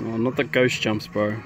Oh, not the ghost jumps, bro.